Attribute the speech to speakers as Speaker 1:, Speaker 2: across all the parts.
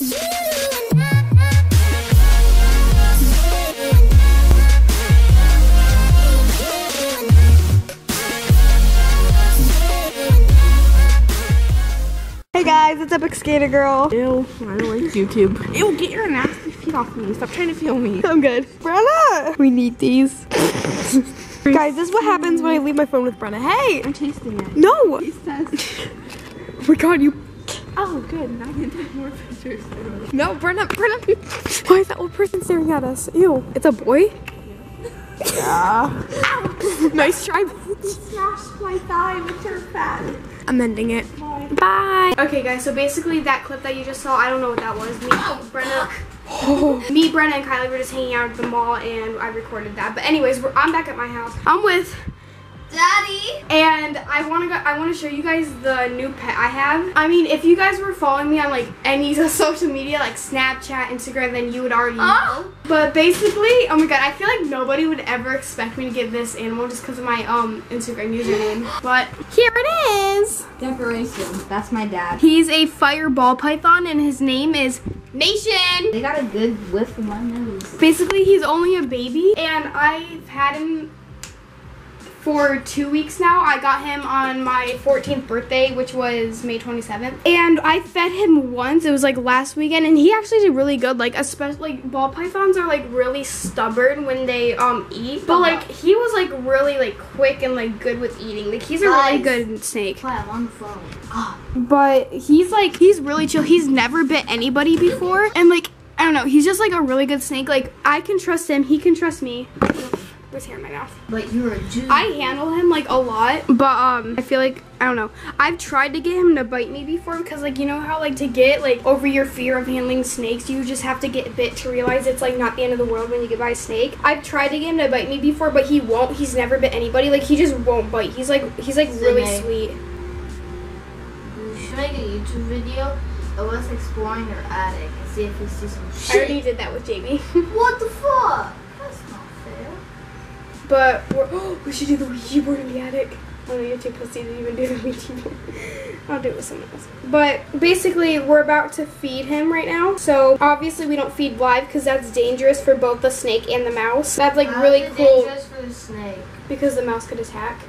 Speaker 1: Hey guys, it's Epic Skater Girl.
Speaker 2: Ew, I don't like YouTube. Ew, get your nasty feet off me. Stop trying to feel me.
Speaker 1: I'm good. Brenna! We need these. guys, this is what happens when I leave my phone with Brenna. Hey!
Speaker 2: I'm tasting it.
Speaker 1: No!
Speaker 2: He says,
Speaker 1: Oh my god, you.
Speaker 2: Oh, good. Now I can take more pictures.
Speaker 1: No, Brenna, Brenna. Why is that old person staring at us? Ew. It's a boy?
Speaker 2: Yeah.
Speaker 1: nice try.
Speaker 2: Smashed my thigh with your fat.
Speaker 1: I'm ending it. Bye. Okay, guys, so basically that clip that you just saw, I don't know what that was. Me, Brenna. Me, Brenna, and Kylie were just hanging out at the mall, and I recorded that. But anyways, we're, I'm back at my house. I'm with
Speaker 3: Daddy!
Speaker 1: And I want to go, I want to show you guys the new pet I have. I mean, if you guys were following me on like any social media like Snapchat, Instagram, then you would already
Speaker 3: Oh.
Speaker 1: know. But basically, oh my god, I feel like nobody would ever expect me to get this animal just because of my um Instagram username. But here it is.
Speaker 3: Decoration. That's my dad.
Speaker 1: He's a fireball python and his name is Nation.
Speaker 3: They got a good whiff of my nose.
Speaker 1: Basically, he's only a baby, and I've had him for two weeks now. I got him on my 14th birthday, which was May 27th. And I fed him once, it was like last weekend, and he actually did really good. Like, especially, like, ball pythons are like really stubborn when they um eat. But like, he was like really like quick and like good with eating. Like, he's a really good snake.
Speaker 3: On the phone.
Speaker 1: But he's like, he's really chill. He's never bit anybody before. And like, I don't know, he's just like a really good snake. Like, I can trust him, he can trust me. Where's hair in my mouth?
Speaker 3: But you're a Jew.
Speaker 1: I handle him like a lot, but um, I feel like I don't know. I've tried to get him to bite me before because like you know how like to get like over your fear of handling snakes, you just have to get bit to realize it's like not the end of the world when you get by a snake. I've tried to get him to bite me before, but he won't. He's never bit anybody. Like he just won't bite. He's like he's like really sweet.
Speaker 3: We should make a YouTube video of us exploring your attic and see if we see some
Speaker 1: I already did that with Jamie.
Speaker 3: What the fuck? That's not fair.
Speaker 1: But we're, oh, we should do the Ouija board in the attic. Oh no, you're too pussy to even do the Ouija board. I'll do it with someone else. But basically, we're about to feed him right now. So obviously, we don't feed live because that's dangerous for both the snake and the mouse. That's like
Speaker 3: How
Speaker 1: really cool
Speaker 3: dangerous for the snake.
Speaker 1: because the mouse could attack.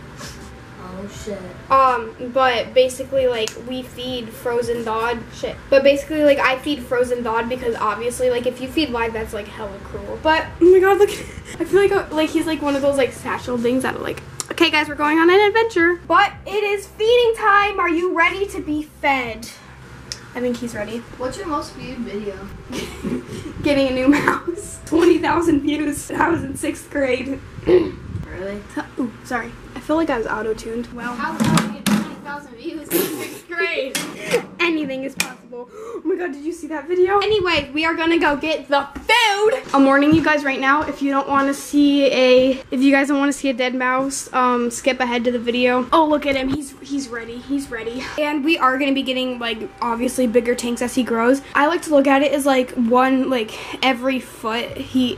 Speaker 3: Oh shit.
Speaker 1: Um, but basically, like we feed frozen thawed shit. But basically, like I feed frozen thawed because obviously, like if you feed live, that's like hella cruel. But oh my god, look! I feel like uh, like he's like one of those like satchel things that are like, okay, guys, we're going on an adventure. But it is feeding time. Are you ready to be fed? I think he's ready.
Speaker 3: What's your most viewed video?
Speaker 1: Getting a new mouse. Twenty thousand views. when I was in sixth grade.
Speaker 3: Really?
Speaker 1: Ooh, sorry. I feel like I was auto tuned. Well.
Speaker 3: How hell get 20,000 views in sixth grade?
Speaker 1: anything is possible. Oh my god, did you see that video? Anyway, we are gonna go get the food. I'm warning you guys right now, if you don't want to see a, if you guys don't want to see a dead mouse, um, skip ahead to the video. Oh, look at him, he's he's ready, he's ready. And we are gonna be getting like obviously bigger tanks as he grows. I like to look at it as like one like every foot he.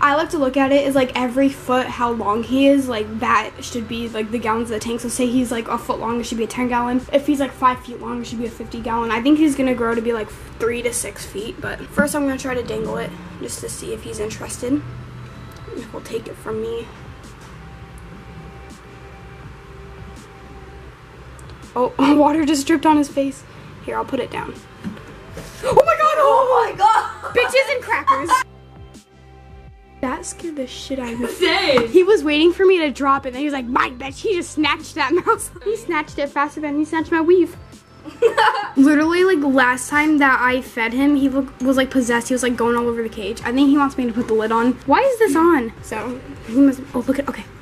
Speaker 1: I like to look at it as like every foot how long he is, like that should be like the gallons of the tank. So say he's like a foot long, it should be a 10 gallon. If he's like five feet long, it should be a 50 gallon. I think he's gonna grow to be like three to six feet. But first I'm gonna try to dangle it just to see if he's interested. He'll take it from me. Oh, water just dripped on his face. Here, I'll put it down. Oh my god! Oh
Speaker 3: my god!
Speaker 1: Bitches and crackers. That scared the shit out of me.
Speaker 2: Same.
Speaker 1: He was waiting for me to drop it, and he was like, "Mine, bitch!" He just snatched that mouse. he snatched it faster than he snatched my weave. Literally, like last time that I fed him, he look, was like possessed. He was like going all over the cage. I think he wants me to put the lid on. Why is this on? So he must. Oh, look at. Okay, okay.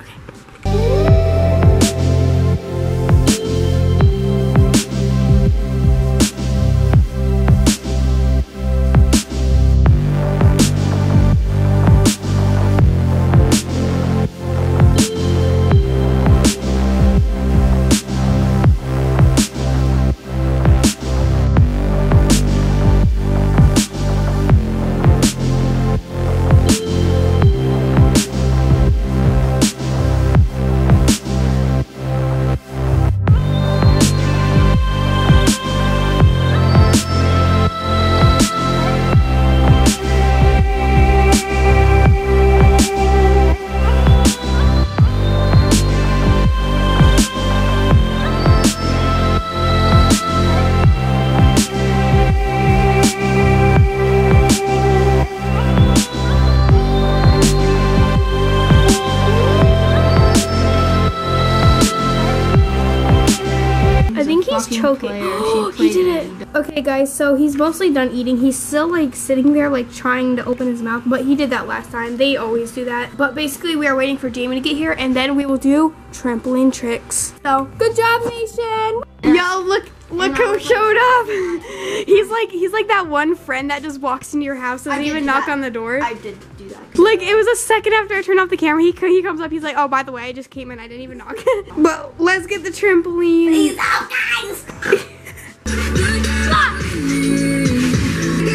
Speaker 1: Choke
Speaker 3: player.
Speaker 1: he did it. Okay, guys, so he's mostly done eating. He's still like sitting there, like trying to open his mouth, but he did that last time. They always do that. But basically, we are waiting for Damon to get here, and then we will do trampoline tricks. So, good job, Nation. Yo, look. Look who showed up! He's like he's like that one friend that just walks into your house, and
Speaker 3: doesn't
Speaker 1: even
Speaker 3: do
Speaker 1: knock
Speaker 3: that.
Speaker 1: on the door.
Speaker 3: I did do that.
Speaker 1: Like it was a second after I turned off the camera, he he comes up, he's like, "Oh, by the way, I just came in, I didn't even knock." but let's get the trampoline.
Speaker 3: Peace out, oh, guys.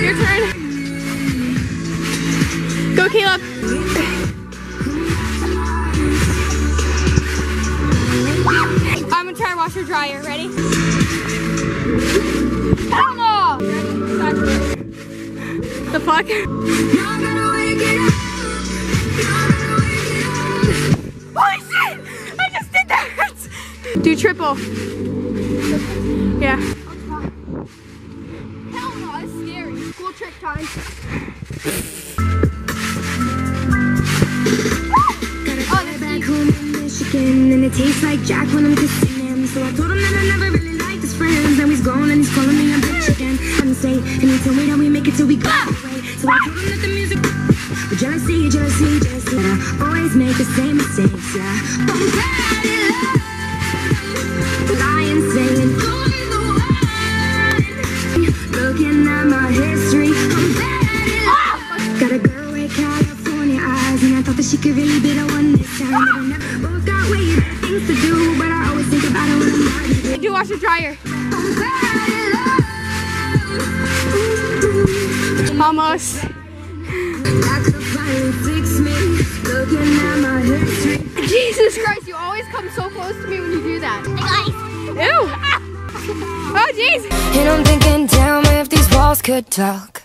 Speaker 1: Your turn. Go, Caleb. Try washer dryer. Ready? The fuck? Holy shit! I just did that! Do triple. Yeah. Hell no, it's scary. Cool trick time. That's
Speaker 4: And it tastes like Jack when I'm So I told him that I never really liked his friends. And he's gone and he's calling me a bitch again. I'm say, and he told me that we make it till we go ah! away. So I told him that the music But jealousy, jealousy, jealousy. That I always make the same mistakes, yeah. I'm bad in love Lying, saying I'm the one Looking at my history. I'm bad in love. Got a girl with California eyes And I thought that she could really be the one this time. But I never both got way better things to do But I
Speaker 1: washer dryer. Almost. Jesus Christ, you always come so close to me when you do that. Ew! Oh, jeez!
Speaker 4: And I'm thinking, if these walls could talk